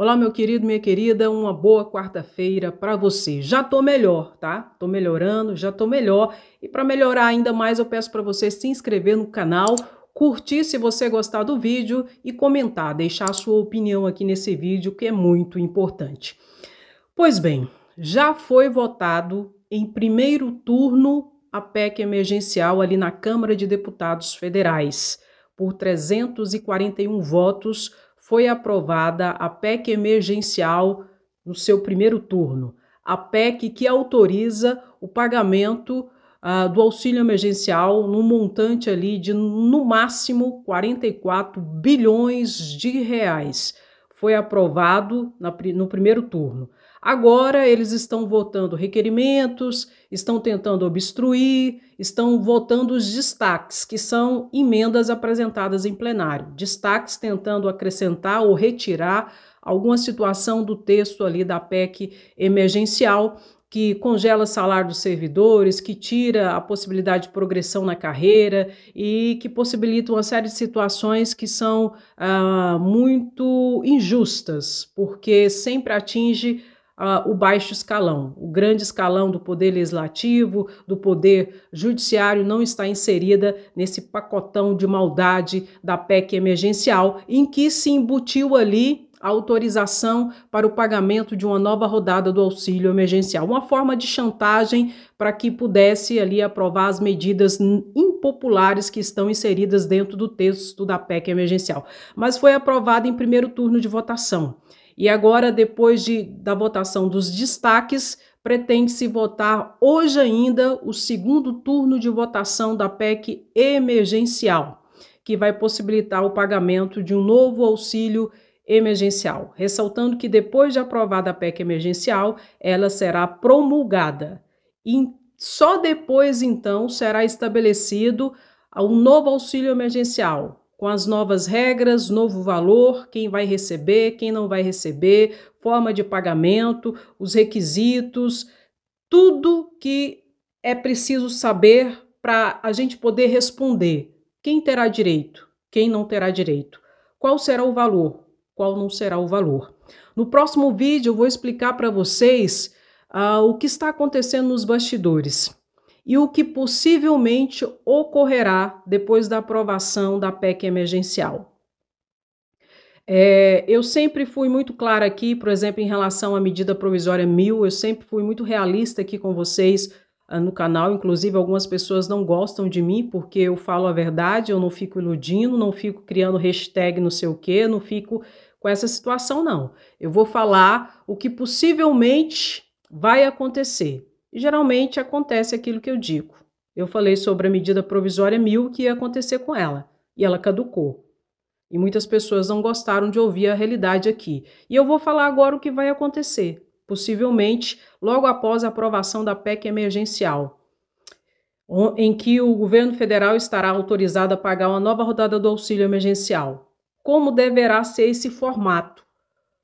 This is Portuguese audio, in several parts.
Olá, meu querido, minha querida, uma boa quarta-feira para você. Já tô melhor, tá? Tô melhorando, já tô melhor. E para melhorar ainda mais, eu peço para você se inscrever no canal, curtir se você gostar do vídeo e comentar, deixar a sua opinião aqui nesse vídeo, que é muito importante. Pois bem, já foi votado em primeiro turno a PEC emergencial ali na Câmara de Deputados Federais. Por 341 votos, foi aprovada a PEC emergencial no seu primeiro turno. A PEC que autoriza o pagamento uh, do auxílio emergencial no montante ali de no máximo 44 bilhões de reais. Foi aprovado na, no primeiro turno. Agora eles estão votando requerimentos, estão tentando obstruir, estão votando os destaques, que são emendas apresentadas em plenário. Destaques tentando acrescentar ou retirar alguma situação do texto ali da PEC emergencial que congela o salário dos servidores, que tira a possibilidade de progressão na carreira e que possibilita uma série de situações que são ah, muito injustas, porque sempre atinge uh, o baixo escalão. O grande escalão do poder legislativo, do poder judiciário, não está inserida nesse pacotão de maldade da PEC emergencial, em que se embutiu ali a autorização para o pagamento de uma nova rodada do auxílio emergencial, uma forma de chantagem para que pudesse ali aprovar as medidas impopulares que estão inseridas dentro do texto da PEC emergencial. Mas foi aprovada em primeiro turno de votação. E agora, depois de, da votação dos destaques, pretende-se votar hoje ainda o segundo turno de votação da PEC emergencial, que vai possibilitar o pagamento de um novo auxílio emergencial, ressaltando que depois de aprovada a PEC emergencial, ela será promulgada. E só depois, então, será estabelecido um novo auxílio emergencial, com as novas regras, novo valor, quem vai receber, quem não vai receber, forma de pagamento, os requisitos, tudo que é preciso saber para a gente poder responder. Quem terá direito, quem não terá direito, qual será o valor, qual não será o valor. No próximo vídeo eu vou explicar para vocês uh, o que está acontecendo nos bastidores e o que possivelmente ocorrerá depois da aprovação da PEC emergencial. É, eu sempre fui muito clara aqui, por exemplo, em relação à medida provisória 1000, eu sempre fui muito realista aqui com vocês uh, no canal, inclusive algumas pessoas não gostam de mim porque eu falo a verdade, eu não fico iludindo, não fico criando hashtag não sei o não fico com essa situação não. Eu vou falar o que possivelmente vai acontecer. E geralmente acontece aquilo que eu digo. Eu falei sobre a medida provisória mil que ia acontecer com ela, e ela caducou. E muitas pessoas não gostaram de ouvir a realidade aqui. E eu vou falar agora o que vai acontecer, possivelmente logo após a aprovação da PEC emergencial, em que o governo federal estará autorizado a pagar uma nova rodada do auxílio emergencial. Como deverá ser esse formato?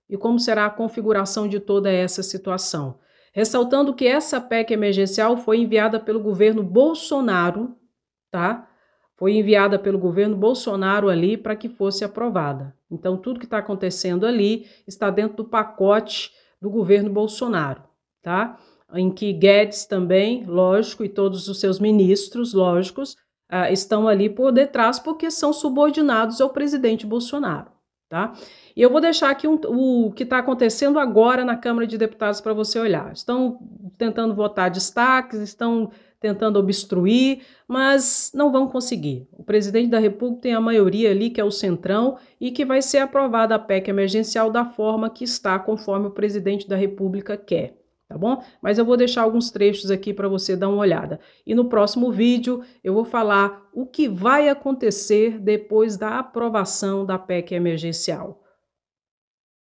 E como será a configuração de toda essa situação? Ressaltando que essa PEC emergencial foi enviada pelo governo Bolsonaro, tá? Foi enviada pelo governo Bolsonaro ali para que fosse aprovada. Então, tudo que está acontecendo ali está dentro do pacote do governo Bolsonaro, tá? Em que Guedes também, lógico, e todos os seus ministros, lógicos, uh, estão ali por detrás porque são subordinados ao presidente Bolsonaro, tá? E eu vou deixar aqui um, o que está acontecendo agora na Câmara de Deputados para você olhar. Estão tentando votar destaques, estão tentando obstruir, mas não vão conseguir. O presidente da República tem a maioria ali, que é o Centrão, e que vai ser aprovada a PEC emergencial da forma que está, conforme o presidente da República quer. Tá bom? Mas eu vou deixar alguns trechos aqui para você dar uma olhada. E no próximo vídeo eu vou falar o que vai acontecer depois da aprovação da PEC emergencial.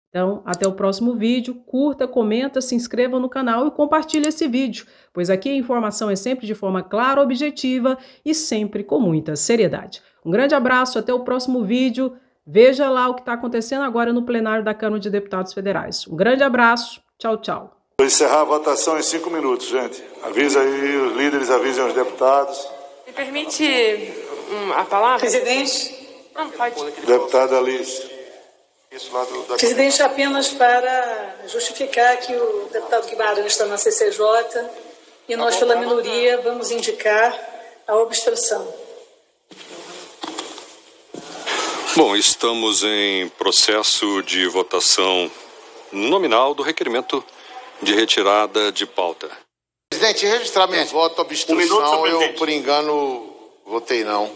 Então, até o próximo vídeo. Curta, comenta, se inscreva no canal e compartilhe esse vídeo, pois aqui a informação é sempre de forma clara, objetiva e sempre com muita seriedade. Um grande abraço, até o próximo vídeo. Veja lá o que está acontecendo agora no plenário da Câmara de Deputados Federais. Um grande abraço, tchau, tchau. Vou encerrar a votação em cinco minutos, gente. Avisa aí, os líderes avisem os deputados. Me permite a palavra? Presidente? Não, pode. Deputada Alice. Presidente, apenas para justificar que o deputado Guimarães está na CCJ e nós, pela minoria, vamos indicar a obstrução. Bom, estamos em processo de votação nominal do requerimento de retirada de pauta. Presidente, registrar meu voto, obstrução, um minuto, eu por engano votei não.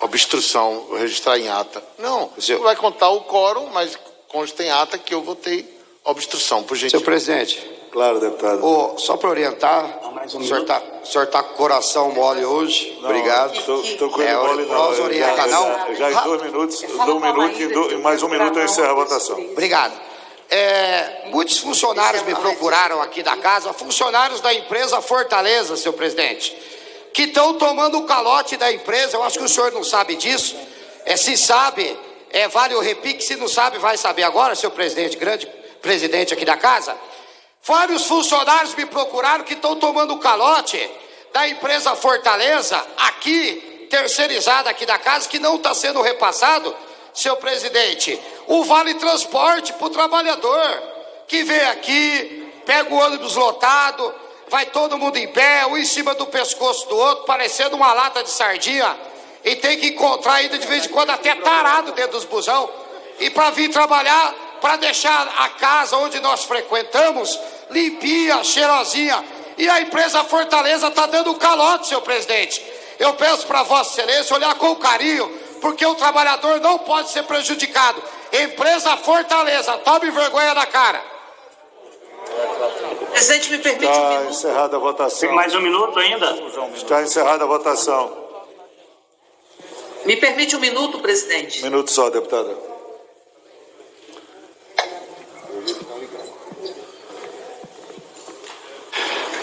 Obstrução, registrar em ata. Não, você vai contar o quórum, mas consta em ata que eu votei obstrução, por gentileza. Senhor presidente. Claro, deputado. Oh, só para orientar, um o senhor está tá com o coração mole hoje. Não, Obrigado. Estou com ele é, mole, não. Já, em dois minutos, dou um minuto e do, mais um minuto eu encerro a votação. Obrigado. É, muitos funcionários me procuraram aqui da casa, funcionários da empresa Fortaleza, senhor presidente, que estão tomando o calote da empresa. Eu acho que o senhor não sabe disso. É, se sabe, é, vale o repique. Se não sabe, vai saber agora, senhor presidente, grande presidente aqui da casa. Vários funcionários me procuraram que estão tomando o calote da empresa Fortaleza, aqui, terceirizada aqui da casa, que não está sendo repassado seu presidente, o vale transporte para o trabalhador que vem aqui, pega o ônibus lotado, vai todo mundo em pé, um em cima do pescoço do outro, parecendo uma lata de sardinha, e tem que encontrar ainda de vez em quando até tarado dentro dos busão, e para vir trabalhar, para deixar a casa onde nós frequentamos limpinha, cheirosinha. E a empresa Fortaleza está dando calote, seu presidente. Eu peço para Vossa Excelência olhar com carinho porque o trabalhador não pode ser prejudicado. Empresa Fortaleza, tome vergonha da cara. Presidente, me permite Está um minuto. encerrada a votação. Tem mais um minuto ainda? Está encerrada a votação. Me permite um minuto, presidente. Minuto só, deputada.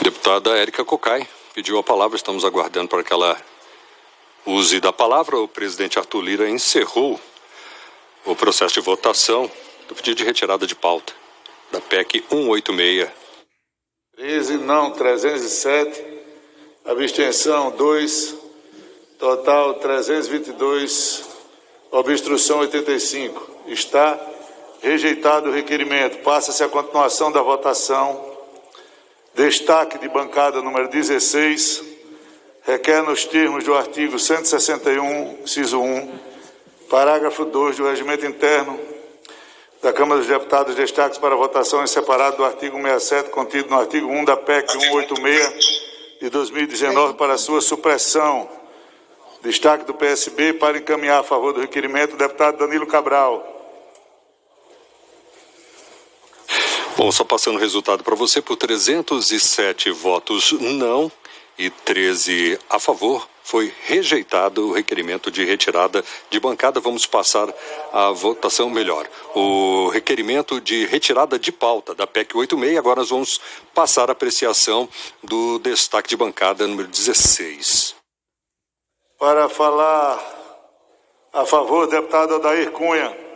Deputada Érica Cocai pediu a palavra, estamos aguardando para que ela use da palavra, o presidente Arthur Lira encerrou o processo de votação do pedido de retirada de pauta da PEC 186. 13, não, 307. Abstenção, 2. Total, 322. Obstrução, 85. Está rejeitado o requerimento. Passa-se a continuação da votação. Destaque de bancada número 16 requer nos termos do artigo 161, inciso 1, parágrafo 2 do Regimento Interno da Câmara dos Deputados, destaques para votação em separado do artigo 67, contido no artigo 1 da PEC 186 de 2019, para sua supressão. Destaque do PSB para encaminhar a favor do requerimento o deputado Danilo Cabral. Bom, só passando o resultado para você, por 307 votos não, e 13 a favor, foi rejeitado o requerimento de retirada de bancada. Vamos passar a votação melhor. O requerimento de retirada de pauta da PEC 86. Agora nós vamos passar a apreciação do destaque de bancada número 16. Para falar a favor, deputado Odair Cunha.